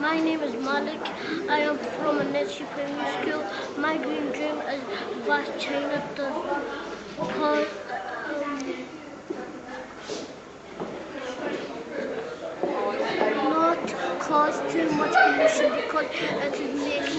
My name is Malik. I am from Annecy Primary School. My dream dream is Vice China to cause, um, not cause too much pollution because it is making.